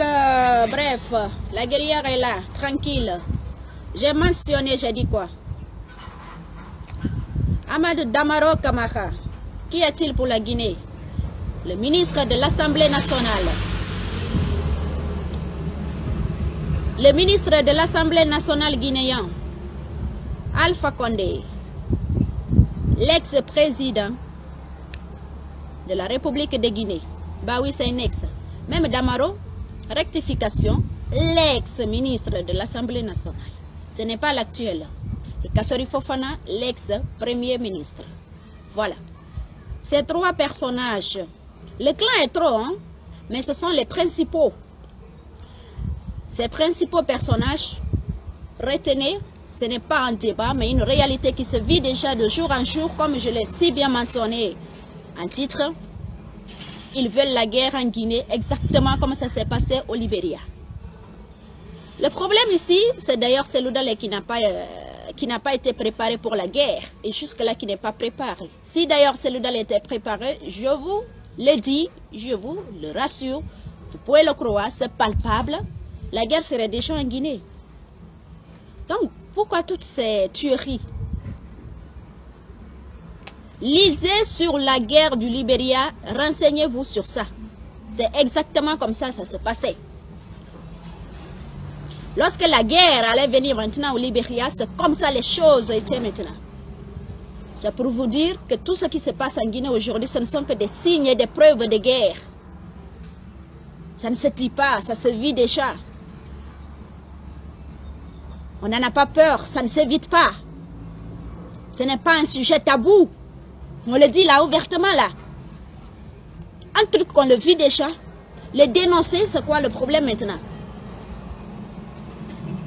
euh, bref, la guerrière est là, tranquille. J'ai mentionné, j'ai dit quoi? Amadou Damaro Kamara, qui est-il pour la Guinée? Le ministre de l'Assemblée nationale. Le ministre de l'Assemblée nationale guinéen, Alpha Condé, l'ex-président de la République de Guinée. Bah oui, c'est un ex. Même Damaro, rectification, l'ex-ministre de l'Assemblée nationale. Ce n'est pas l'actuel. Et Kassori Fofana, l'ex-premier ministre. Voilà. Ces trois personnages. Le clan est trop, hein, mais ce sont les principaux. Ces principaux personnages, retenez, ce n'est pas un débat, mais une réalité qui se vit déjà de jour en jour, comme je l'ai si bien mentionné en titre. Ils veulent la guerre en Guinée, exactement comme ça s'est passé au Libéria. Le problème ici, c'est d'ailleurs Seloudale qui n'a pas, euh, qui n'a pas été préparé pour la guerre, et jusque-là qui n'est pas préparé. Si d'ailleurs Seloudale était préparé, je vous le dis, je vous le rassure, vous pouvez le croire, c'est palpable, la guerre serait déjà en Guinée. Donc, pourquoi toutes ces tueries Lisez sur la guerre du Libéria, renseignez-vous sur ça. C'est exactement comme ça ça se passait. Lorsque la guerre allait venir maintenant au Libéria, c'est comme ça les choses étaient maintenant. C'est pour vous dire que tout ce qui se passe en Guinée aujourd'hui, ce ne sont que des signes et des preuves de guerre. Ça ne se dit pas, ça se vit déjà. On n'en a pas peur, ça ne s'évite pas. Ce n'est pas un sujet tabou. On le dit là ouvertement là. Un truc qu'on le vit déjà. Le dénoncer, c'est quoi le problème maintenant?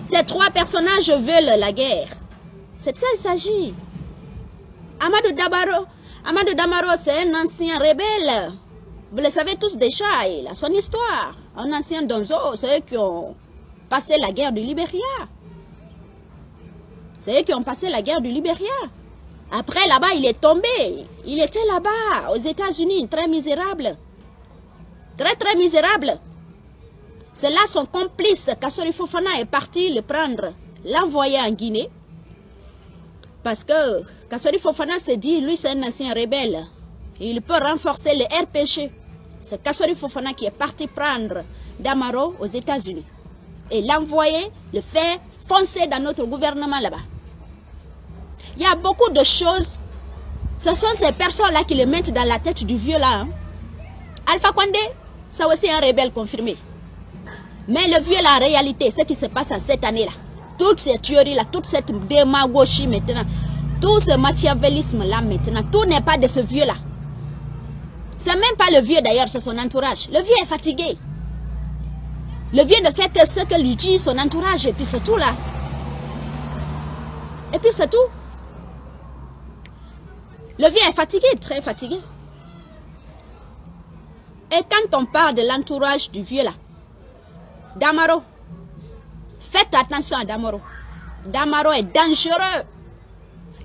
Ces trois personnages veulent la guerre. C'est de ça qu'il s'agit. Amadou Dabaro, Amadou Damaro, c'est un ancien rebelle. Vous le savez tous déjà, il a son histoire. Un ancien donzo, c'est eux qui ont passé la guerre du Libéria. C'est eux qui ont passé la guerre du Libéria. Après, là-bas, il est tombé. Il était là-bas, aux États-Unis, très misérable. Très, très misérable. C'est là son complice, Kassori Fofana, est parti le prendre, l'envoyer en Guinée. Parce que Kassori Fofana se dit, lui, c'est un ancien rebelle. Il peut renforcer le RPG. C'est Kassori Fofana qui est parti prendre Damaro aux États-Unis. Et l'envoyer, le faire foncer dans notre gouvernement là-bas. Il y a beaucoup de choses. Ce sont ces personnes-là qui le mettent dans la tête du vieux là. Hein. Alpha Condé, c'est aussi un rebelle confirmé. Mais le vieux là, en réalité, ce qui se passe cette année-là, toutes ces tueries-là, toute cette démagogie maintenant, tout ce machiavélisme-là maintenant, tout n'est pas de ce vieux-là. C'est même pas le vieux d'ailleurs, c'est son entourage. Le vieux est fatigué. Le vieux ne fait que ce que lui dit son entourage et puis c'est tout là. Et puis c'est tout. Le vieux est fatigué, très fatigué. Et quand on parle de l'entourage du vieux là, Damaro, faites attention à Damaro. Damaro est dangereux.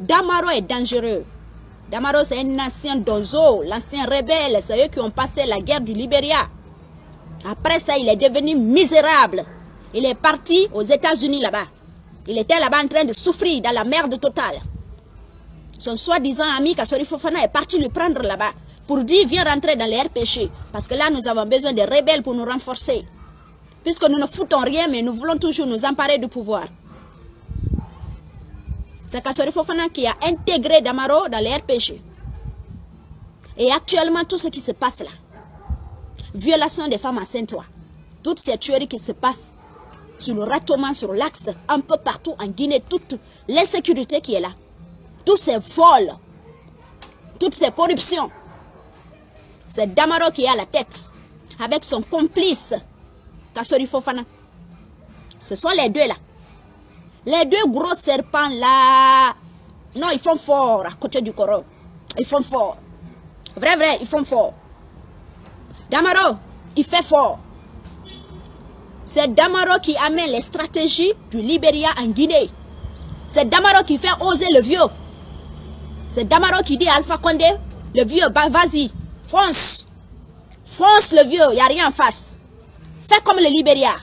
Damaro est dangereux. Damaro, c'est un ancien donzo, l'ancien rebelle. C'est eux qui ont passé la guerre du Libéria. Après ça, il est devenu misérable. Il est parti aux États-Unis là-bas. Il était là-bas en train de souffrir dans la merde totale. Son soi-disant ami Kassori Fofana est parti le prendre là-bas pour dire viens rentrer dans les RPG. Parce que là, nous avons besoin de rebelles pour nous renforcer. Puisque nous ne foutons rien, mais nous voulons toujours nous emparer du pouvoir. C'est Kassori Fofana qui a intégré Damaro dans les RPG. Et actuellement, tout ce qui se passe là, violation des femmes enceintes, toutes ces tueries qui se passent sur le ratement, sur l'axe, un peu partout en Guinée, toute l'insécurité qui est là, tous ces vols, toutes ces corruptions, c'est Damaro qui est à la tête, avec son complice, Kassori Fofana. Ce sont les deux là. Les deux gros serpents là, non, ils font fort à côté du corps. Ils font fort. Vrai, vrai, ils font fort. Damaro, il fait fort. C'est Damaro qui amène les stratégies du Libéria en Guinée. C'est Damaro qui fait oser le vieux. C'est Damaro qui dit Alpha Condé, le vieux, bah, vas-y, fonce. Fonce le vieux, il n'y a rien en face. Fais comme le Libéria.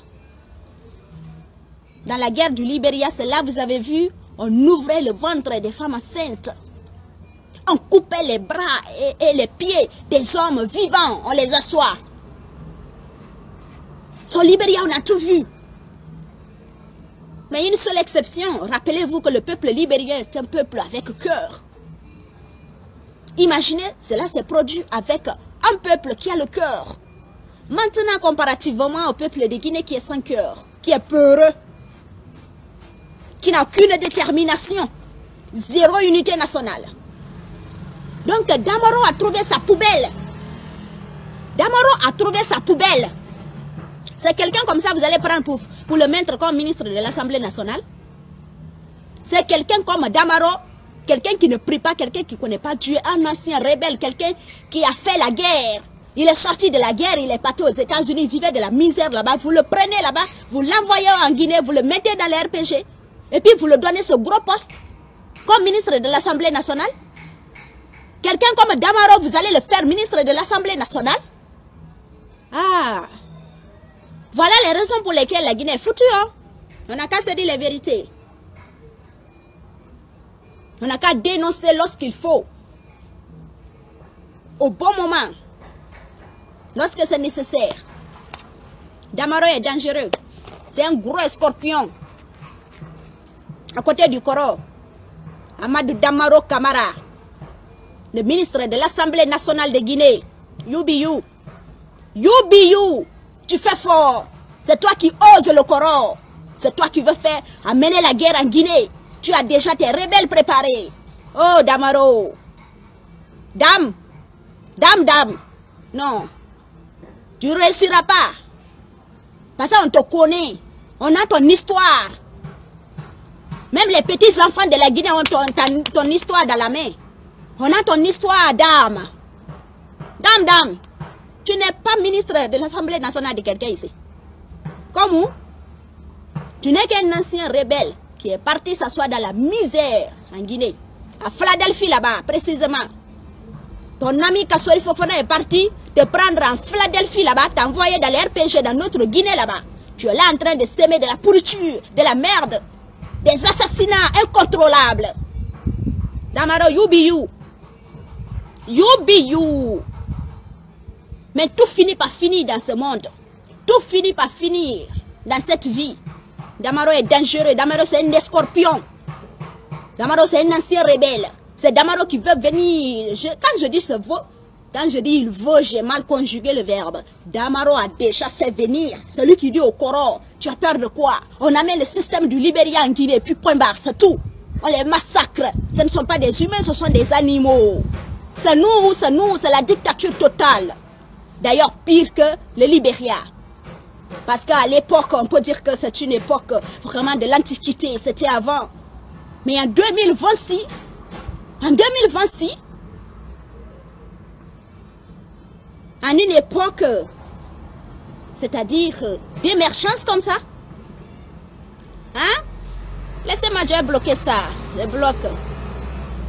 Dans la guerre du Libéria, c'est là vous avez vu, on ouvrait le ventre des femmes enceintes. On coupait les bras et, les pieds des hommes vivants, on les assoit. Son Libéria, on a tout vu. Mais une seule exception, rappelez-vous que le peuple libérien est un peuple avec cœur. Imaginez, cela s'est produit avec un peuple qui a le cœur. Maintenant, comparativement au peuple de Guinée qui est sans cœur, qui est peureux, qui n'a aucune détermination, zéro unité nationale. Donc, Damaro a trouvé sa poubelle. Damaro a trouvé sa poubelle. C'est quelqu'un comme ça, vous allez prendre pour, pour le mettre comme ministre de l'Assemblée nationale. C'est quelqu'un comme Damaro, quelqu'un qui ne prie pas, quelqu'un qui ne connaît pas Dieu, un ancien rebelle, quelqu'un qui a fait la guerre. Il est sorti de la guerre, il est parti aux États-Unis, il vivait de la misère là-bas. Vous le prenez là-bas, vous l'envoyez en Guinée, vous le mettez dans les RPG, et puis vous le donnez ce gros poste comme ministre de l'Assemblée nationale. Quelqu'un comme Damaro, vous allez le faire ministre de l'Assemblée nationale. Ah, voilà les raisons pour lesquelles la Guinée est foutue. Hein? On n'a qu'à se dire la vérité. On n'a qu'à dénoncer lorsqu'il faut. Au bon moment. Lorsque c'est nécessaire. Damaro est dangereux. C'est un gros scorpion. À côté du Coro. Amadou Damaro Kamara. Le ministre de l'Assemblée nationale de Guinée. UBU. UBU. Tu fais fort. C'est toi qui oses le Coran. C'est toi qui veux faire amener la guerre en Guinée. Tu as déjà tes rebelles préparés. Oh, Damaro. Dame. Dame, dame. Non. Tu ne réussiras pas. Parce qu'on te connaît. On a ton histoire. Même les petits enfants de la Guinée ont ton, ton histoire dans la main. On a ton histoire, dame. Dame, dame. Tu n'es pas ministre de l'Assemblée nationale de quelqu'un ici. Comme Tu n'es qu'un ancien rebelle qui est parti s'asseoir dans la misère en Guinée. À Philadelphie là-bas, précisément. Ton ami Kassori Fofana est parti te prendre en Philadelphie là-bas, t'envoyer dans l'RPG dans notre Guinée là-bas. Tu es là en train de s'aimer de la pourriture, de la merde, des assassinats incontrôlables. Damaro, you be you. You be you. Mais tout finit par finir dans ce monde. Tout finit par finir dans cette vie. Damaro est dangereux. Damaro, c'est un scorpion. Damaro, c'est un ancien rebelle. C'est Damaro qui veut venir. quand je dis ce veut, quand je dis il veut, j'ai mal conjugué le verbe. Damaro a déjà fait venir. Celui qui dit au Coran, tu as peur de quoi? On amène le système du Libéria en Guinée, puis point barre, c'est tout. On les massacre. Ce ne sont pas des humains, ce sont des animaux. C'est nous, c'est nous, c'est la dictature totale. D'ailleurs, pire que le Libéria. Parce qu'à l'époque, on peut dire que c'est une époque vraiment de l'Antiquité. C'était avant. Mais en 2026, en 2026, en une époque, c'est-à-dire d'émergence comme ça, hein? Laissez-moi, je bloquer ça. Je bloque.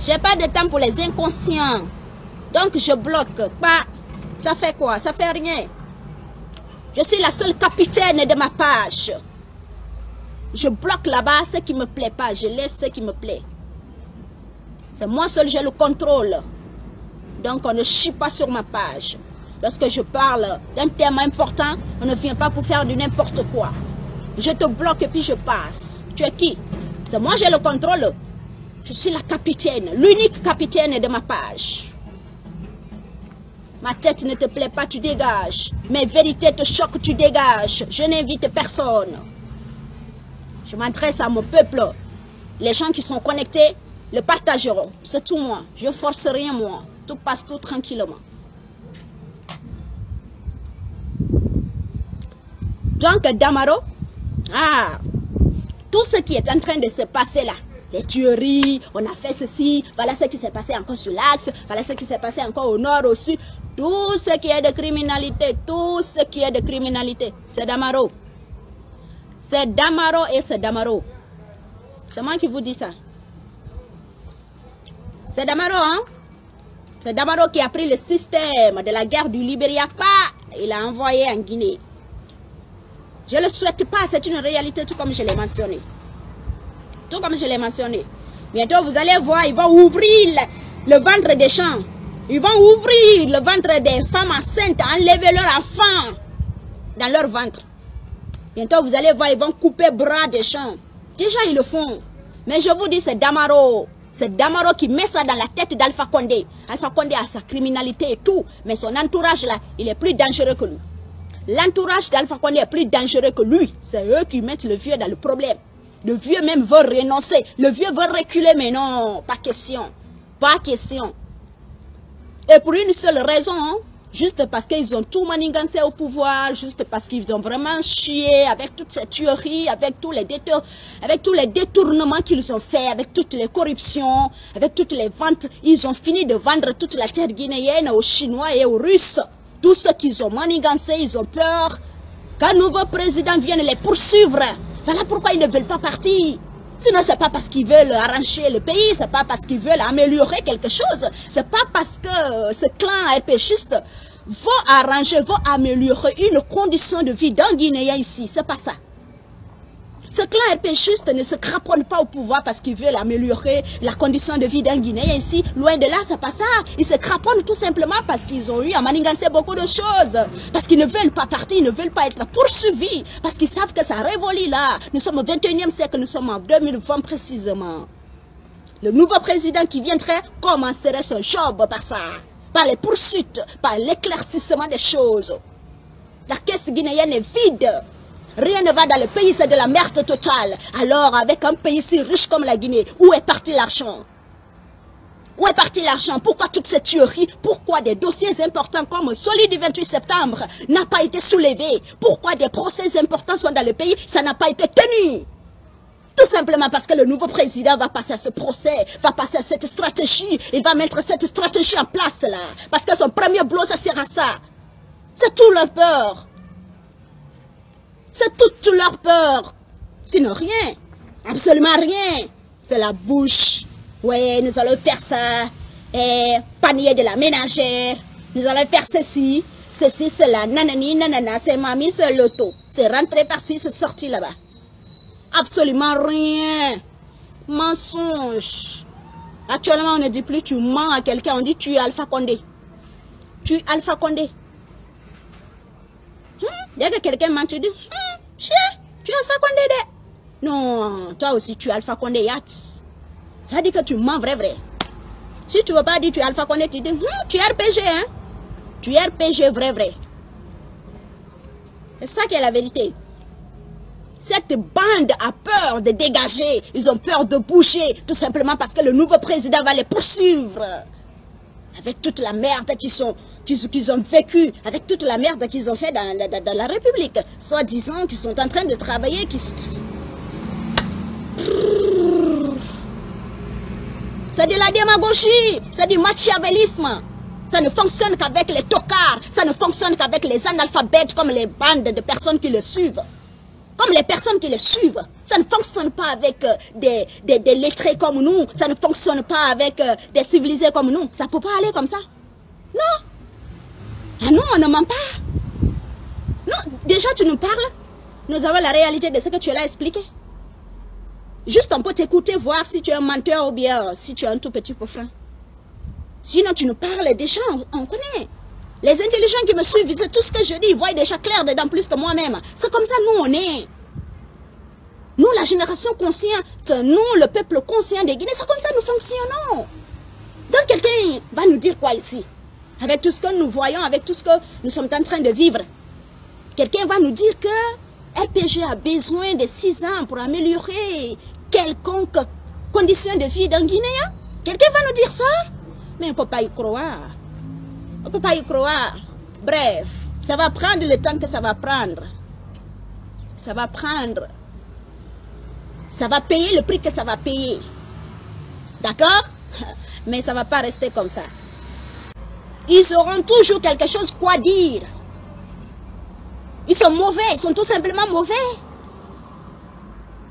J'ai pas de temps pour les inconscients. Donc, je bloque. Pas. Ça fait quoi? Ça fait rien. Je suis la seule capitaine de ma page. Je bloque là-bas ce qui ne me plaît pas. Je laisse ce qui me plaît. C'est moi seul, j'ai le contrôle. Donc, on ne chie pas sur ma page. Lorsque je parle d'un thème important, on ne vient pas pour faire du n'importe quoi. Je te bloque et puis je passe. Tu es qui? C'est moi, j'ai le contrôle. Je suis la capitaine, l'unique capitaine de ma page. Ma tête ne te plaît pas, tu dégages. Mes vérités te choquent, tu dégages. Je n'invite personne. Je m'adresse à mon peuple. Les gens qui sont connectés le partageront. C'est tout moi. Je force rien moi. Tout passe tout tranquillement. Donc, Damaro, ah, tout ce qui est en train de se passer là, les tueries, on a fait ceci, voilà ce qui s'est passé encore sur l'axe, voilà ce qui s'est passé encore au nord, au sud, tout ce qui est de criminalité, tout ce qui est de criminalité, c'est Damaro. C'est Damaro et c'est Damaro. C'est moi qui vous dis ça. C'est Damaro, hein? C'est Damaro qui a pris le système de la guerre du Libéria, pas, il a envoyé en Guinée. Je ne le souhaite pas, c'est une réalité, tout comme je l'ai mentionné. Tout comme je l'ai mentionné. Bientôt, vous allez voir, ils vont ouvrir le, ventre des champs. Ils vont ouvrir le ventre des femmes enceintes, enlever leurs enfants dans leur ventre. Bientôt, vous allez voir, ils vont couper bras des champs. Déjà, ils le font. Mais je vous dis, c'est Damaro. C'est Damaro qui met ça dans la tête d'Alpha Condé. Alpha Condé a sa criminalité et tout, mais son entourage là, il est plus dangereux que lui. L'entourage d'Alpha Condé est plus dangereux que lui. C'est eux qui mettent le vieux dans le problème. Le vieux même veut renoncer. Le vieux veut reculer, mais non, pas question. Pas question. Et pour une seule raison, hein, juste parce qu'ils ont tout manigancé au pouvoir, juste parce qu'ils ont vraiment chié avec toutes ces tueries, avec tous les, avec tous les détournements qu'ils ont fait, avec toutes les corruptions, avec toutes les ventes. Ils ont fini de vendre toute la terre guinéenne aux Chinois et aux Russes. Tous ceux qu'ils ont manigancé, ils ont peur qu'un nouveau président vienne les poursuivre. Voilà pourquoi ils ne veulent pas partir. Sinon, c'est pas parce qu'ils veulent arranger le pays, c'est pas parce qu'ils veulent améliorer quelque chose, c'est pas parce que ce clan épéchiste va arranger, va améliorer une condition de vie d'un Guinéen ici, c'est pas ça. Ce clan juste ne se craponne pas au pouvoir parce qu'ils veulent améliorer la condition de vie d'un Guinéen ici. Loin de là, c'est pas ça. Ils se craponnent tout simplement parce qu'ils ont eu à manigancer beaucoup de choses. Parce qu'ils ne veulent pas partir, ils ne veulent pas être poursuivis. Parce qu'ils savent que ça révolue là. Nous sommes au 21e siècle, nous sommes en 2020 précisément. Le nouveau président qui viendrait commencerait son job par ça. Par les poursuites, par l'éclaircissement des choses. La caisse guinéenne est vide. Rien ne va dans le pays, c'est de la merde totale. Alors, avec un pays si riche comme la Guinée, où est parti l'argent? Où est parti l'argent? Pourquoi toutes ces tueries? Pourquoi des dossiers importants comme celui du 28 septembre n'a pas été soulevé? Pourquoi des procès importants sont dans le pays Ça n'a pas été tenu? Tout simplement parce que le nouveau président va passer à ce procès, va passer à cette stratégie. Il va mettre cette stratégie en place là. Parce que son premier bloc, ça sert à ça. C'est tout leur. C'est toute leur peur. Sinon, rien. Absolument rien. C'est la bouche. Oui, nous allons faire ça. Et panier de la ménagère. Nous allons faire ceci. Ceci, c'est la nanani, nanana. C'est mamie, c'est l'auto. C'est rentré par-ci, c'est sorti là-bas. Absolument rien. Mensonge. Actuellement, on ne dit plus tu mens à quelqu'un. On dit tu es Alpha Condé. Tu es Alpha Condé. Dès que quelqu'un ment, tu dis, hum, tu es Alpha Condé. Non, toi aussi, tu es Alpha Condé Yats. Ça dit que tu mens vrai, vrai. Si tu ne veux pas dire tu es Alpha Condé, tu dis, hum, tu es RPG, hein. Tu es RPG vrai, vrai. C'est ça qui est la vérité. Cette bande a peur de dégager. Ils ont peur de bouger. Tout simplement parce que le nouveau président va les poursuivre. Avec toute la merde qu'ils sont qu'ils ont vécu, avec toute la merde qu'ils ont fait dans, dans, la République. Soi-disant qu'ils sont en train de travailler, qui C'est de la démagogie, c'est du machiavélisme. Ça ne fonctionne qu'avec les tocards, ça ne fonctionne qu'avec les analphabètes comme les bandes de personnes qui le suivent. Comme les personnes qui le suivent. Ça ne fonctionne pas avec euh, des, des, des, lettrés comme nous. Ça ne fonctionne pas avec euh, des civilisés comme nous. Ça ne peut pas aller comme ça. Non. Ah non, on ne ment pas. Non, déjà tu nous parles. Nous avons la réalité de ce que tu as expliqué. Juste on peut t'écouter, voir si tu es un menteur ou bien si tu es un tout petit peu franc. Sinon tu nous parles déjà, on, connaît. Les intelligents qui me suivent, tout ce que je dis, ils voient déjà clair dedans plus que moi-même. C'est comme ça nous on est. Nous, la génération consciente, nous, le peuple conscient des Guinées, c'est comme ça nous fonctionnons. Donc quelqu'un va nous dire quoi ici? Avec tout ce que nous voyons, avec tout ce que nous sommes en train de vivre. Quelqu'un va nous dire que RPG a besoin de 6 ans pour améliorer quelconque condition de vie d'un Guinéen. Quelqu'un va nous dire ça? Mais on ne peut pas y croire. On ne peut pas y croire. Bref, ça va prendre le temps que ça va prendre. Ça va prendre. Ça va payer le prix que ça va payer. D'accord? Mais ça ne va pas rester comme ça ils auront toujours quelque chose quoi dire. Ils sont mauvais, ils sont tout simplement mauvais.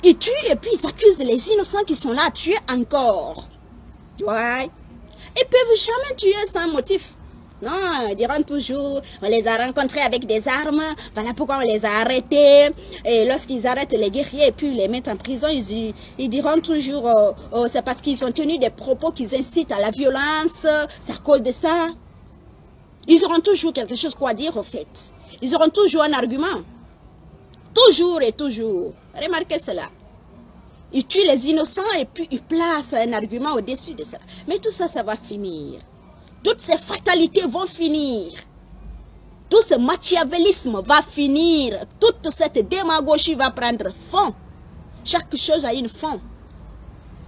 Ils tuent et puis ils accusent les innocents qui sont là à tuer encore. Tu vois? Ils peuvent jamais tuer sans motif. Non, ils diront toujours, on les a rencontrés avec des armes, voilà pourquoi on les a arrêtés. Et lorsqu'ils arrêtent les guerriers et puis les mettent en prison, ils, diront toujours, oh, oh, c'est parce qu'ils ont tenu des propos qui incitent à la violence, c'est à cause de ça. Ils auront toujours quelque chose à dire au fait. Ils auront toujours un argument. Toujours et toujours. Remarquez cela. Ils tuent les innocents et puis ils placent un argument au-dessus de ça. Mais tout ça, ça va finir. Toutes ces fatalités vont finir. Tout ce machiavélisme va finir. Toute cette démagogie va prendre fond. Chaque chose a une fin.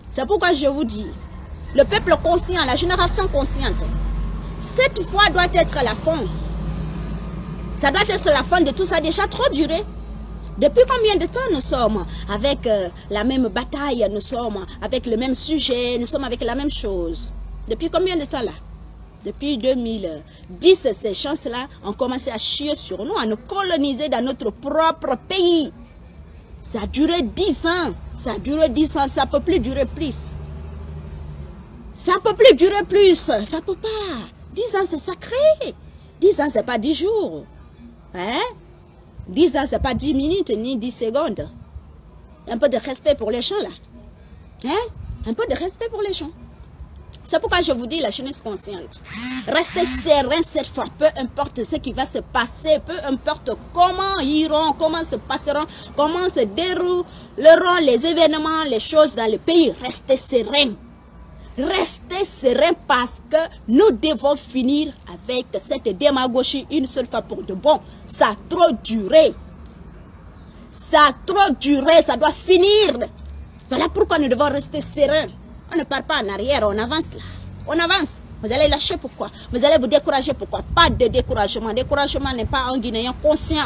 C'est pourquoi je vous dis, le peuple conscient, la génération consciente, cette fois doit être la fin. Ça doit être la fin de tout ça. Déjà trop duré. Depuis combien de temps nous sommes avec euh, la même bataille, nous sommes avec le même sujet, nous sommes avec la même chose Depuis combien de temps là? Depuis 2010, ces chances-là ont commencé à chier sur nous, à nous coloniser dans notre propre pays. Ça a duré 10 ans. Ça a duré 10 ans, ça ne peut plus durer plus. Ça ne peut plus durer plus. Ça ne peut pas. 10 ans, c'est sacré. 10 ans, c'est pas 10 jours. Hein? 10 ans, c'est pas 10 minutes ni 10 secondes. Un peu de respect pour les gens, là. Hein? Un peu de respect pour les gens. C'est pourquoi je vous dis la jeunesse consciente. Restez serein cette fois, peu importe ce qui va se passer, peu importe comment iront, comment se passeront, comment se dérouleront les événements, les choses dans le pays. Restez serein. Restez serein parce que nous devons finir avec cette démagogie une seule fois pour de bon. Ça a trop duré. Ça a trop duré, ça doit finir. Voilà pourquoi nous devons rester sereins. On ne part pas en arrière, on avance là. On avance. Vous allez lâcher pourquoi? Vous allez vous décourager pourquoi? Pas de découragement. Découragement n'est pas un Guinéen conscient.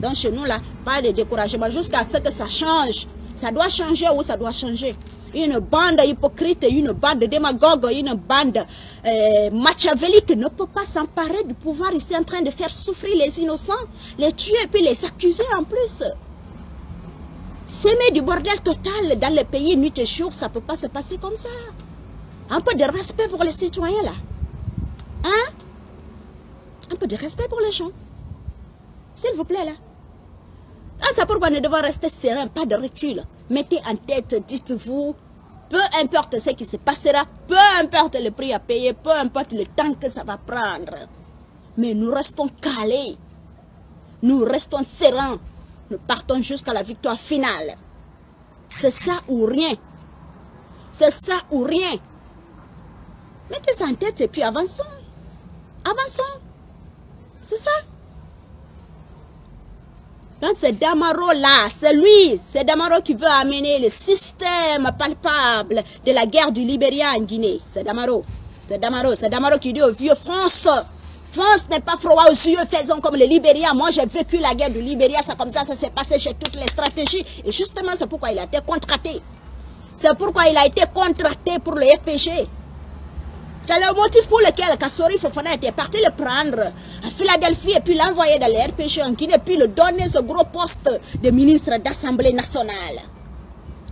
Donc chez nous là, pas de découragement jusqu'à ce que ça change. Ça doit changer ou ça doit changer une bande hypocrite, une bande démagogue, une bande euh, machiavélique ne peut pas s'emparer du pouvoir ici en train de faire souffrir les innocents, les tuer et puis les accuser en plus. S'aimer du bordel total dans le pays nuit et jour, ça ne peut pas se passer comme ça. Un peu de respect pour les citoyens là. Hein? Un peu de respect pour les gens. S'il vous plaît là. Ah, c'est pourquoi nous devons rester sereins, pas de recul. Mettez en tête, dites-vous, peu importe ce qui se passera, peu importe le prix à payer, peu importe le temps que ça va prendre. Mais nous restons calés. Nous restons sereins. Nous partons jusqu'à la victoire finale. C'est ça ou rien. C'est ça ou rien. Mettez ça en tête et puis avançons. Avançons. C'est ça? Donc c'est Damaro-là, c'est lui, c'est Damaro qui veut amener le système palpable de la guerre du Libéria en Guinée. C'est Damaro, c'est Damaro, c'est Damaro qui dit au vieux France, France n'est pas froid aux yeux, faisons comme le Libéria. Moi j'ai vécu la guerre du Libéria, c'est comme ça, ça s'est passé chez toutes les stratégies. Et justement c'est pourquoi il a été contracté. C'est pourquoi il a été contracté pour le FPG. C'est le motif pour lequel Kassori Fofana était parti le prendre à Philadelphie et puis l'envoyer dans les RPG en Guinée, puis le donner ce gros poste de ministre d'Assemblée nationale.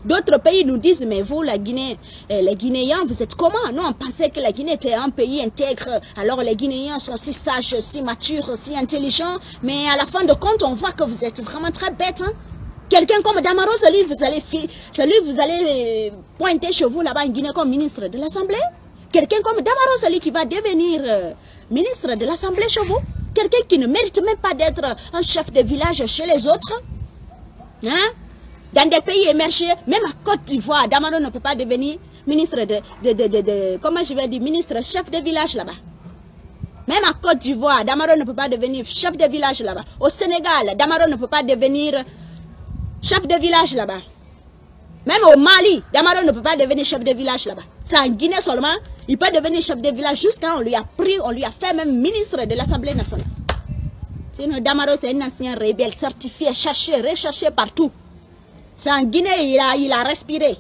D'autres pays nous disent, mais vous, la Guinée, eh, les Guinéens, vous êtes comment? Nous, on pensait que la Guinée était un pays intègre. Alors les Guinéens sont si sages, si matures, si intelligents. Mais à la fin de compte, on voit que vous êtes vraiment très bêtes. Hein? Quelqu'un comme Damaro, celui, vous celui, vous allez pointer chez vous là-bas en Guinée comme ministre de l'Assemblée? Quelqu'un comme Damaro celui qui va devenir euh, ministre de l'Assemblée chez vous? Quelqu'un qui ne mérite même pas d'être un chef de village chez les autres? Hein? Dans des pays émergés, même à Côte d'Ivoire, Damaro ne peut pas devenir ministre de, de, comment je vais dire, ministre chef de village là-bas. Même à Côte d'Ivoire, Damaro ne peut pas devenir chef de village là-bas. Au Sénégal, Damaro ne peut pas devenir chef de village là-bas. Même au Mali, Damaro ne peut pas devenir chef de village là-bas. C'est en Guinée seulement. Il peut devenir chef de village jusqu'à on lui a pris, on lui a fait même ministre de l'Assemblée nationale. Sinon, Damaro, c'est un ancien rebelle certifié, cherché, recherché partout. C'est en Guinée, il a, il a respiré.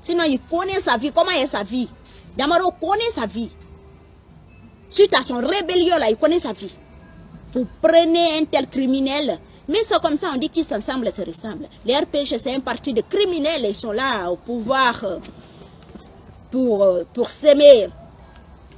Sinon, il connaît sa vie. Comment est sa vie? Damaro connaît sa vie. Suite à son rébellion, là, il connaît sa vie. Vous prenez un tel criminel, mais c'est comme ça, on dit qu'ils s'ensemble, se ressemblent. Les RPG, c'est un parti de criminels, ils sont là au pouvoir euh, pour, euh, pour s'aimer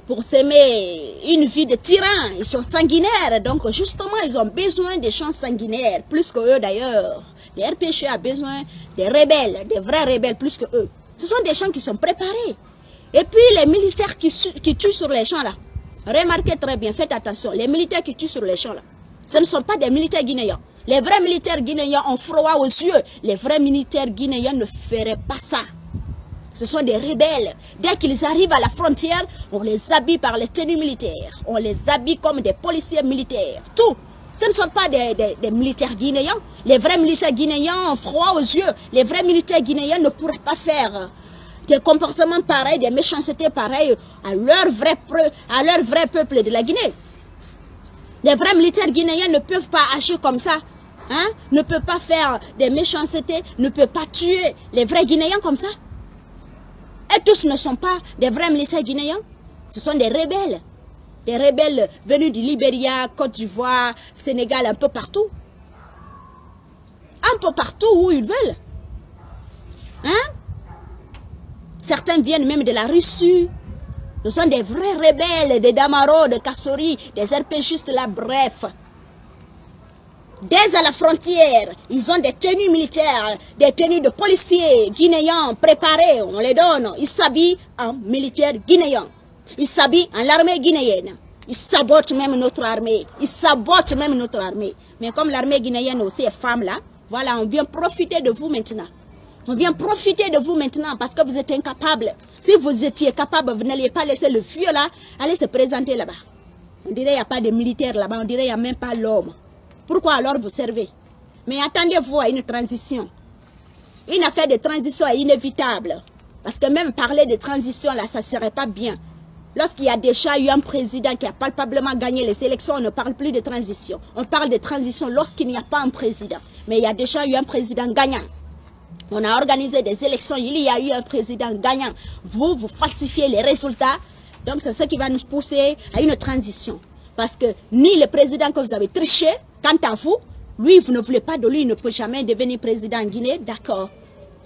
pour s'aimer une vie de tyran. Ils sont sanguinaires. Donc, justement, ils ont besoin des gens sanguinaires, plus que eux d'ailleurs. Les RPC a besoin des rebelles, des vrais rebelles, plus que eux. Ce sont des gens qui sont préparés. Et puis, les militaires qui, qui tuent sur les champs là. Remarquez très bien, faites attention. Les militaires qui tuent sur les champs là, ce ne sont pas des militaires guinéens. Les vrais militaires guinéens ont froid aux yeux. Les vrais militaires guinéens ne feraient pas ça. Ce sont des rebelles. Dès qu'ils arrivent à la frontière, on les habille par les tenues militaires. On les habille comme des policiers militaires. Tout. Ce ne sont pas des, des, militaires guinéens. Les vrais militaires guinéens ont froid aux yeux. Les vrais militaires guinéens ne pourraient pas faire des comportements pareils, des méchancetés pareilles à leur vrai, à leur vrai peuple de la Guinée. Les vrais militaires guinéens ne peuvent pas agir comme ça. Hein? Ne peuvent pas faire des méchancetés, ne peuvent pas tuer les vrais Guinéens comme ça. Et tous ne sont pas des vrais militaires guinéens. Ce sont des rebelles. Des rebelles venus du Libéria, Côte d'Ivoire, Sénégal, un peu partout. Un peu partout où ils veulent. Hein? Certains viennent même de la Russie. Ce sont des vrais rebelles, des Damaro, des Kassori, des RPGistes là, bref. Dès à la frontière, ils ont des tenues militaires, des tenues de policiers guinéens préparées, on les donne. Ils s'habillent en militaire guinéen. Ils s'habillent en l'armée guinéenne. Ils sabotent même notre armée. Ils sabotent même notre armée. Mais comme l'armée guinéenne aussi est femme là, voilà, on vient profiter de vous maintenant. On vient profiter de vous maintenant parce que vous êtes incapable. Si vous étiez capable, vous n'alliez pas laisser le vieux là aller se présenter là-bas. On dirait qu'il n'y a pas de militaires là-bas, on dirait qu'il n'y a même pas l'homme. Pourquoi alors vous servez? Mais attendez-vous à une transition. Une affaire de transition est inévitable. Parce que même parler de transition là, ça ne serait pas bien. Lorsqu'il y a déjà eu un président qui a palpablement gagné les élections, on ne parle plus de transition. On parle de transition lorsqu'il n'y a pas un président. Mais il y a déjà eu un président gagnant. On a organisé des élections, il y a eu un président gagnant. Vous, vous falsifiez les résultats. Donc c'est ce qui va nous pousser à une transition. Parce que ni le président que vous avez triché, quant à vous, lui, vous ne voulez pas de lui, il ne peut jamais devenir président en Guinée, d'accord.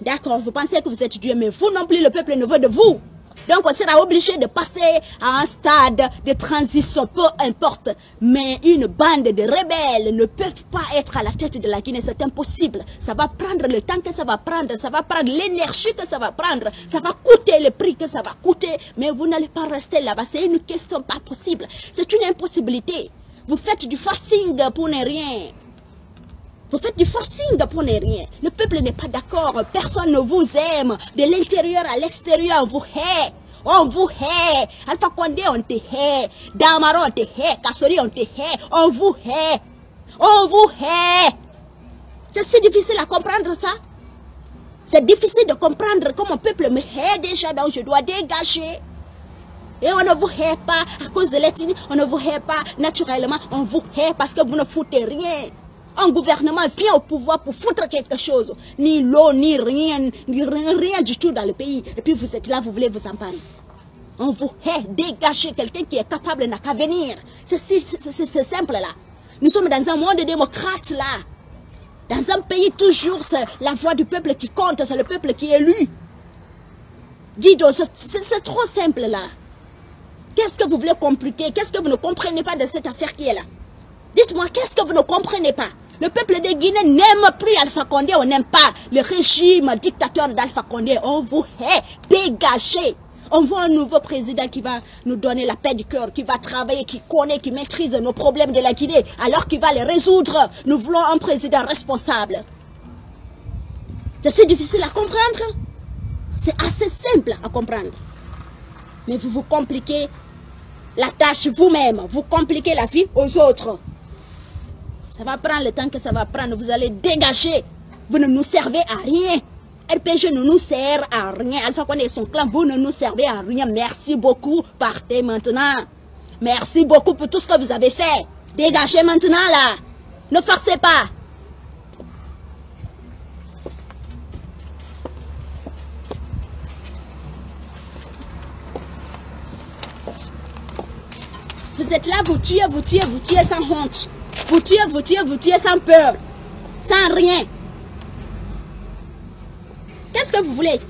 D'accord, vous pensez que vous êtes Dieu, mais vous non plus, le peuple ne veut de vous. Donc on sera obligé de passer à un stade de transition, peu importe. Mais une bande de rebelles ne peuvent pas être à la tête de la Guinée, c'est impossible. Ça va prendre le temps que ça va prendre, ça va prendre l'énergie que ça va prendre, ça va coûter le prix que ça va coûter. Mais vous n'allez pas rester là-bas, c'est une question pas possible. C'est une impossibilité. Vous faites du forcing pour ne rien. Vous faites du forcing pour ne rien. Le peuple n'est pas d'accord. Personne ne vous aime. De l'intérieur à l'extérieur, on vous hait. On vous hait. Alpha Condé, on te hait. Damaro, on te hait. Kassori, on te hait. On vous hait. On vous hait. C'est si difficile à comprendre ça. C'est difficile de comprendre comment mon peuple me hait déjà, donc je dois dégager. Et on ne vous hait pas à cause de l'ethnie, on ne vous hait pas naturellement, on vous hait parce que vous ne foutez rien. Un gouvernement vient au pouvoir pour foutre quelque chose. Ni l'eau, ni rien, ni rien, du tout dans le pays. Et puis vous êtes là, vous voulez vous emparer. On vous hait, dégagez quelqu'un qui est capable n'a qu'à venir. C'est simple là. Nous sommes dans un monde démocrate là. Dans un pays toujours, c'est la voix du peuple qui compte, c'est le peuple qui est élu. Dis donc, c'est trop simple là. Qu'est-ce que vous voulez compliquer? Qu'est-ce que vous ne comprenez pas de cette affaire qui est là? Dites-moi, qu'est-ce que vous ne comprenez pas? Le peuple de Guinée n'aime plus Alpha Condé, on n'aime pas le régime dictateur d'Alpha Condé. On vous hait, dégagez. On veut un nouveau président qui va nous donner la paix du cœur, qui va travailler, qui connaît, qui maîtrise nos problèmes de la Guinée, alors qu'il va les résoudre. Nous voulons un président responsable. C'est si difficile à comprendre. C'est assez simple à comprendre. Mais vous vous compliquez la tâche vous-même. Vous compliquez la vie aux autres. Ça va prendre le temps que ça va prendre. Vous allez dégager. Vous ne nous servez à rien. RPG ne nous sert à rien. Alpha Condé et son clan, vous ne nous servez à rien. Merci beaucoup. Partez maintenant. Merci beaucoup pour tout ce que vous avez fait. Dégagez maintenant là. Ne forcez pas. Vous êtes là, vous tuez, vous tuez, vous tuez sans honte. Vous tuez, vous tuez, vous tuez sans peur. Sans rien. Qu'est-ce que vous voulez?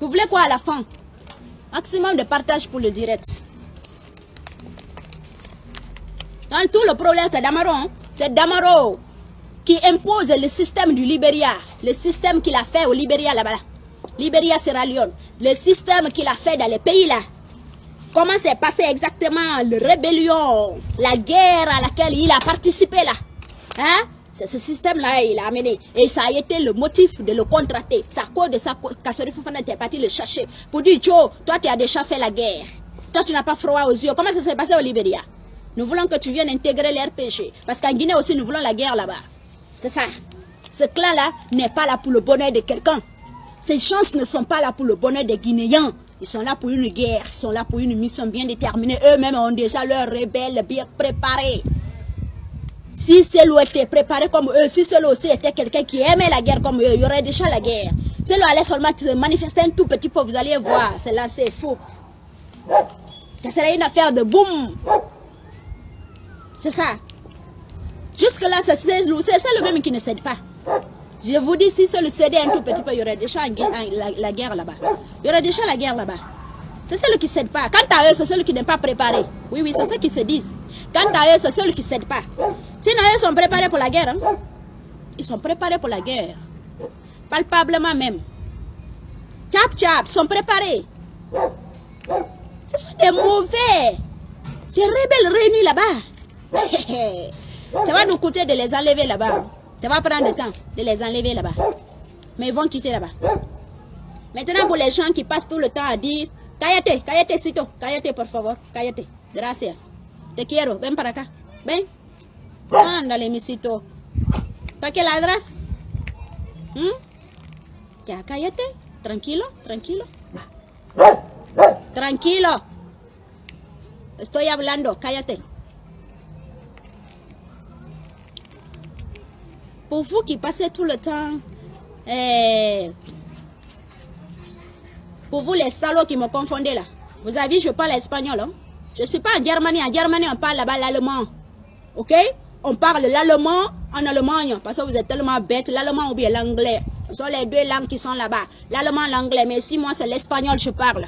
Vous voulez quoi à la fin? Maximum de partage pour le direct. Dans tout le problème, c'est Damaro. Hein. C'est Damaro qui impose le système du Libéria. Le système qu'il a fait au Libéria là-bas. Libéria Sierra Leone. Le système qu'il a fait dans les pays là. Comment s'est passé exactement la rébellion, la guerre à laquelle il a participé là Hein? C'est ce système-là il a amené. Et ça a été le motif de le contracter. C'est à cause de ça que Fofana était parti le chercher. Pour dire, Joe, toi tu as déjà fait la guerre. Toi tu n'as pas froid aux yeux. Comment ça s'est passé au Libéria Nous voulons que tu viennes intégrer l'RPG. Parce qu'en Guinée aussi, nous voulons la guerre là-bas. C'est ça. Ce clan-là n'est pas là pour le bonheur de quelqu'un. Ces chances ne sont pas là pour le bonheur des Guinéens. Ils sont là pour une guerre, ils sont là pour une mission bien déterminée. Eux-mêmes ont déjà leurs rebelles bien préparés. Si Celo était préparé comme eux, si Celo aussi était quelqu'un qui aimait la guerre comme eux, il y aurait déjà la guerre. Celo allait seulement manifester un tout petit peu, vous allez voir, c'est là, c'est faux. Ça serait une affaire de boum. C'est ça. Jusque-là, c'est le même qui ne cède pas. Je vous dis, si c'est le cédait un tout petit peu, il y aurait déjà la, guerre là-bas. Il y aurait déjà la guerre là-bas. C'est ceux qui ne cèdent pas. Quant à eux, c'est ceux qui n'est pas préparé. Oui, oui, c'est ce qu'ils se disent. Quant à eux, c'est ceux qui ne cèdent pas. Sinon, eux sont préparés pour la guerre. Hein. Ils sont préparés pour la guerre. Palpablement même. Tchap, tchap, sont préparés. Ce sont des mauvais. Des rebelles réunis là-bas. Ça va nous coûter de les enlever là-bas. Ça va prendre du temps de les enlever là-bas. Mais ils vont quitter là-bas. Maintenant, pour les gens qui passent tout le temps à dire Cállate, cállate, Cito, cállate, por favor, cállate. Gracias. Te quiero, ven para acá. Ven. Ándale, mi Cito. ¿Para qué ladras? ¿Mm? Ya, cállate. Tranquilo, tranquilo. Tranquilo. Estoy hablando, cállate. Pour vous qui passez tout le temps, eh, pour vous les salauds qui me confondez là, vous avez vu, je parle espagnol. Hein? Je ne suis pas en Germanie. En Germanie, on parle là-bas l'allemand. Ok? On parle l'allemand en Allemagne. Parce que vous êtes tellement bêtes. L'allemand ou bien l'anglais. Ce sont les deux langues qui sont là-bas. L'allemand, l'anglais. Mais si moi, c'est l'espagnol, je parle.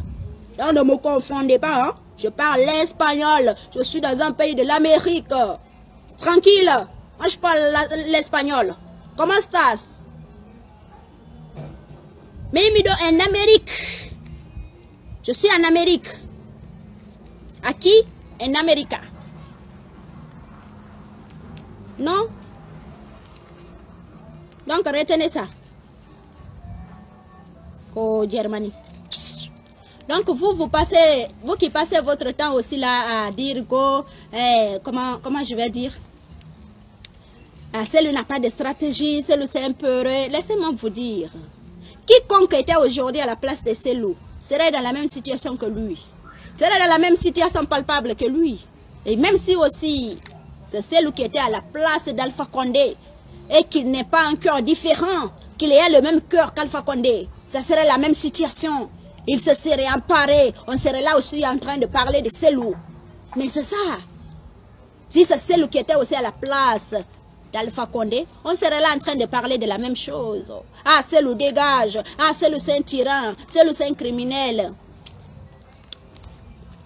Donc, ne me confondez pas. Hein? Je parle l'espagnol. Je suis dans un pays de l'Amérique. Tranquille. Moi, je parle l'espagnol. Comment estás? Mimi en Amérique. Je suis en Amérique. Aquí, en Amérique. Non? Donc, retenez ça. Qu'au Germanie. Donc, vous, vous passez, vous qui passez votre temps aussi là à dire que, eh, comment, comment je vais dire, ah, celle n'a pas de stratégie, celle c'est un peu. Laissez-moi vous dire. Quiconque était aujourd'hui à la place de Célou serait dans la même situation que lui. Serait dans la même situation palpable que lui. Et même si aussi c'est Célou qui était à la place d'Alpha Condé et qu'il n'est pas un cœur différent, qu'il ait le même cœur qu'Alpha Condé, ça serait la même situation. Il se serait emparé. On serait là aussi en train de parler de Célou. Mais c'est ça. Si c'est Célou qui était aussi à la place d'Alpha Condé, on serait là en train de parler de la même chose. Ah, c'est le dégage. Ah, c'est le saint tyran. C'est le saint criminel.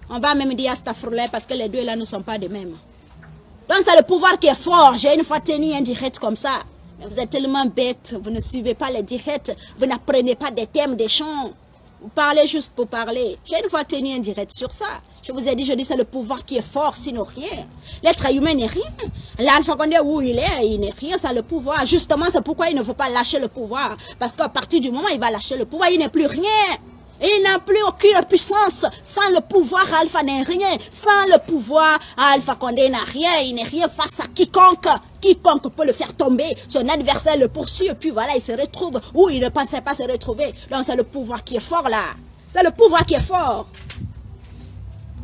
On va même dire Astafroulé parce que les deux là ne sont pas de même. Donc c'est le pouvoir qui est fort. J'ai une fois tenu un direct comme ça. Mais vous êtes tellement bête. Vous ne suivez pas les directs. Vous n'apprenez pas des thèmes, des chants. Vous parlez juste pour parler. J'ai une fois tenu un direct sur ça. Je vous ai dit, je dis, c'est le pouvoir qui est fort, sinon rien. L'être humain n'est rien. L'alpha Condé, où il est, il n'est rien, c'est le pouvoir. Justement, c'est pourquoi il ne faut pas lâcher le pouvoir. Parce qu'à partir du moment où il va lâcher le pouvoir, il n'est plus rien. Il n'a plus aucune puissance. Sans le pouvoir, Alpha n'est rien. Sans le pouvoir, Alpha Condé n'a rien. Il n'est rien face à quiconque. Quiconque peut le faire tomber. Son adversaire le poursuit et puis voilà, il se retrouve où il ne pensait pas se retrouver. Donc c'est le pouvoir qui est fort là. C'est le pouvoir qui est fort.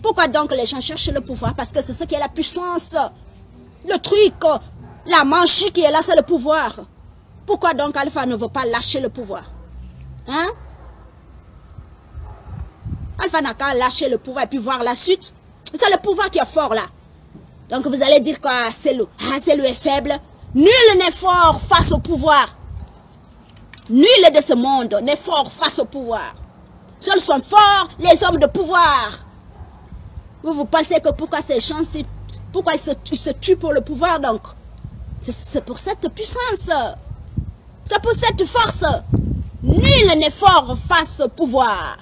Pourquoi donc les gens cherchent le pouvoir? Parce que c'est ce qui est la puissance. Le truc, la manche qui est là, c'est le pouvoir. Pourquoi donc Alpha ne veut pas lâcher le pouvoir? Hein? Alpha n'a qu'à lâcher le pouvoir et puis voir la suite. C'est le pouvoir qui est fort là. Donc vous allez dire quoi? C'est le, ah, le est faible. Nul n'est fort face au pouvoir. Nul de ce monde n'est fort face au pouvoir. Seuls sont forts les hommes de pouvoir. Vous vous pensez que pourquoi ces gens, pourquoi ils se, ils se tuent pour le pouvoir donc? C'est pour cette puissance. C'est pour cette force. Nul n'est fort face au pouvoir.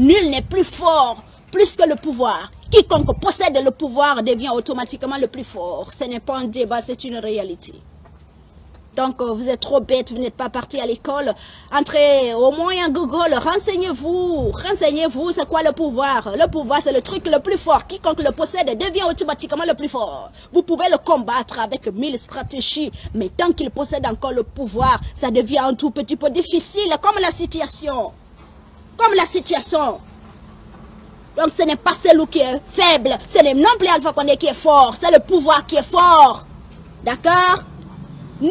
Nul n'est plus fort plus que le pouvoir. Quiconque possède le pouvoir devient automatiquement le plus fort. Ce n'est pas un débat, c'est une réalité. Donc, euh, vous êtes trop bête, vous n'êtes pas parti à l'école. Entrez au moins en Google, renseignez-vous. Renseignez-vous, c'est quoi le pouvoir? Le pouvoir, c'est le truc le plus fort. Quiconque le possède devient automatiquement le plus fort. Vous pouvez le combattre avec mille stratégies, mais tant qu'il possède encore le pouvoir, ça devient un tout petit peu difficile, comme la situation. La situation. Donc ce n'est pas celui qui est faible, ce n'est non plus Alpha Condé qui est fort, c'est le pouvoir qui est fort. D'accord? Nul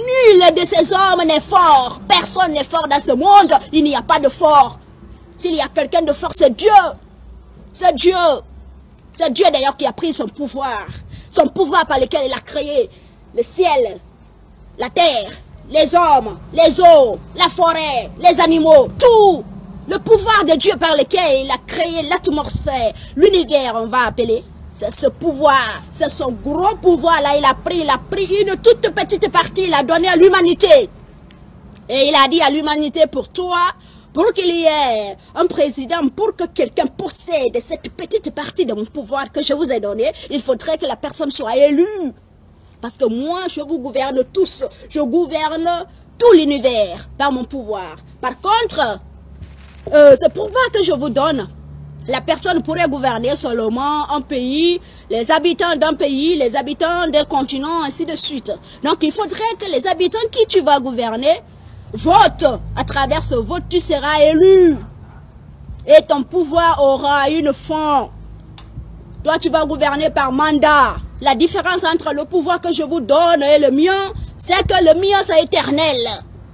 de ces hommes n'est fort. Personne n'est fort dans ce monde. Il n'y a pas de fort. S'il y a quelqu'un de fort, c'est Dieu. C'est Dieu. C'est Dieu d'ailleurs qui a pris son pouvoir. Son pouvoir par lequel il a créé le ciel, la terre, les hommes, les eaux, la forêt, les animaux, tout. Le pouvoir de Dieu par lequel il a créé l'atmosphère, l'univers, on va appeler. C'est ce pouvoir, c'est son gros pouvoir là, il a pris, il a pris une toute petite partie, il a donné à l'humanité. Et il a dit à l'humanité pour toi, pour qu'il y ait un président, pour que quelqu'un possède cette petite partie de mon pouvoir que je vous ai donné, il faudrait que la personne soit élue. Parce que moi, je vous gouverne tous. Je gouverne tout l'univers par mon pouvoir. Par contre, euh, ce pouvoir que je vous donne, la personne pourrait gouverner seulement un pays, les habitants d'un pays, les habitants d'un continent, ainsi de suite. Donc il faudrait que les habitants qui tu vas gouverner votent. À travers ce vote, tu seras élu. Et ton pouvoir aura une fin. Toi, tu vas gouverner par mandat. La différence entre le pouvoir que je vous donne et le mien, c'est que le mien, c'est éternel.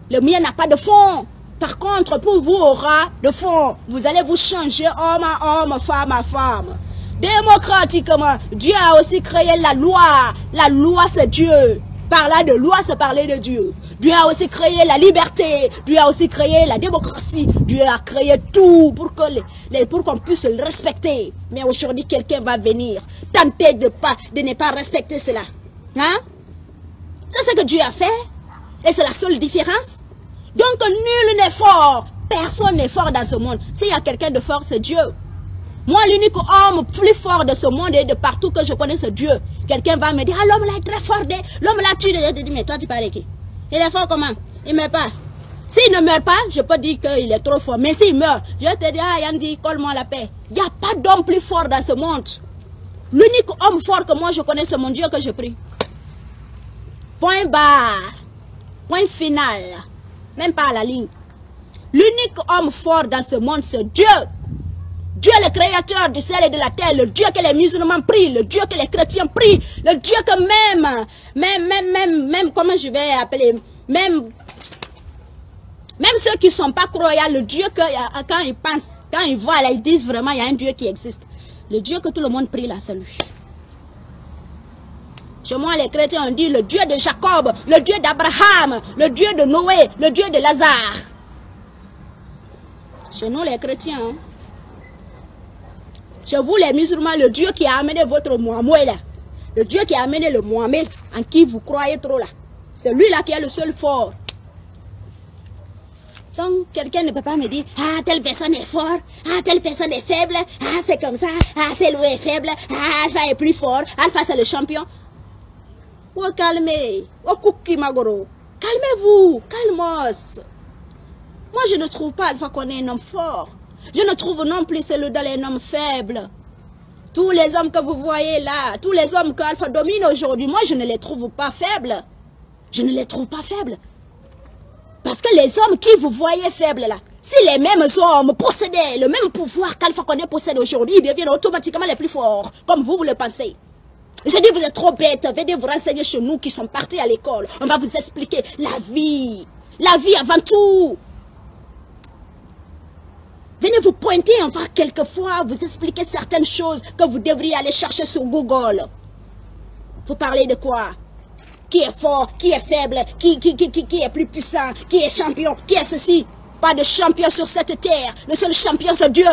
Le mien n'a pas de fond. Par contre, pour vous aura de fond, vous allez vous changer homme à homme, femme à femme. Démocratiquement, Dieu a aussi créé la loi. La loi, c'est Dieu. Par là de loi, c'est parler de Dieu. Dieu a aussi créé la liberté. Dieu a aussi créé la démocratie. Dieu a créé tout pour les, pour qu'on puisse le respecter. Mais aujourd'hui, quelqu'un va venir tenter de, pas, de ne pas respecter cela. Hein? C'est ce que Dieu a fait. Et c'est la seule différence. Donc nul n'est fort. Personne n'est fort dans ce monde. S'il y a quelqu'un de fort, c'est Dieu. Moi, l'unique homme plus fort de ce monde et de partout que je connais, c'est Dieu. Quelqu'un va me dire, ah, l'homme là est très fort. L'homme là tue. Je te dis, mais toi, tu parles qui? Il est fort comment? Il ne meurt pas. S'il ne meurt pas, je peux dire qu'il est trop fort. Mais s'il meurt, je te dis, ah, Yandi, colle-moi la paix. Il n'y a pas d'homme plus fort dans ce monde. L'unique homme fort que moi je connais, c'est mon Dieu que je prie. Point barre. Point final même pas à la ligne. L'unique homme fort dans ce monde, c'est Dieu. Dieu le créateur du ciel et de la terre, le Dieu que les musulmans prient, le Dieu que les chrétiens prient, le Dieu que même, même, même, même, même, comment je vais appeler, même, même ceux qui ne sont pas croyants, le Dieu que quand ils pensent, quand ils voient, ils disent vraiment, il y a un Dieu qui existe. Le Dieu que tout le monde prie là, c'est lui. Chez moi, les chrétiens ont dit le Dieu de Jacob, le Dieu d'Abraham, le Dieu de Noé, le Dieu de Lazare. Chez nous, les chrétiens, hein. chez vous, les musulmans, le Dieu qui a amené votre Mohamed, là, le Dieu qui a amené le Mohamed, en qui vous croyez trop là, c'est lui là qui est le seul fort. Donc, quelqu'un ne peut pas me dire, ah, telle personne est forte, ah, telle personne est faible, ah, c'est comme ça, ah, c'est est faible, ah, Alpha est plus fort, Alpha c'est le champion. Oh, calmez. Oh, Magoro. Calmez-vous. Calmos. Moi, je ne trouve pas Alpha qu'on est un homme fort. Je ne trouve non plus celui dans les hommes faibles. Tous les hommes que vous voyez là, tous les hommes que Alpha domine aujourd'hui, moi, je ne les trouve pas faibles. Je ne les trouve pas faibles. Parce que les hommes qui vous voyez faibles là, si les mêmes hommes possédaient le même pouvoir qu'Alpha Condé possède aujourd'hui, ils deviennent automatiquement les plus forts, comme vous, vous le pensez. Je dis, vous êtes trop bêtes. Venez vous renseigner chez nous qui sommes partis à l'école. On va vous expliquer la vie. La vie avant tout. Venez vous pointer, va quelquefois vous expliquer certaines choses que vous devriez aller chercher sur Google. Vous parlez de quoi? Qui est fort Qui est faible qui, qui, qui, qui, qui est plus puissant Qui est champion Qui est ceci? Pas de champion sur cette terre. Le seul champion, c'est Dieu.